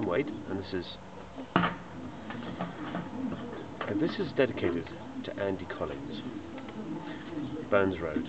I'm Wade, and this is and this is dedicated to Andy Collins, Burns Road.